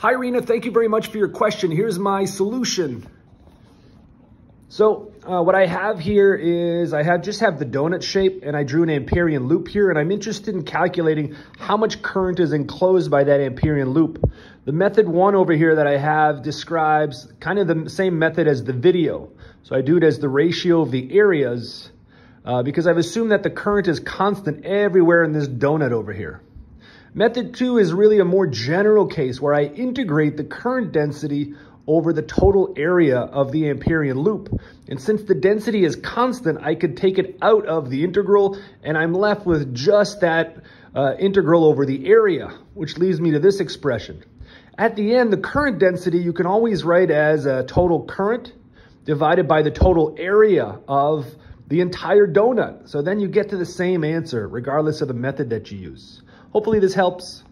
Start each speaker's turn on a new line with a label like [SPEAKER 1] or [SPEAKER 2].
[SPEAKER 1] Hi, Rena. Thank you very much for your question. Here's my solution. So uh, what I have here is I have just have the donut shape and I drew an Amperian loop here and I'm interested in calculating how much current is enclosed by that Amperian loop. The method one over here that I have describes kind of the same method as the video. So I do it as the ratio of the areas uh, because I've assumed that the current is constant everywhere in this donut over here. Method two is really a more general case where I integrate the current density over the total area of the Amperian loop. And since the density is constant, I could take it out of the integral and I'm left with just that uh, integral over the area, which leads me to this expression. At the end, the current density you can always write as a total current divided by the total area of the entire donut. So then you get to the same answer regardless of the method that you use. Hopefully this helps.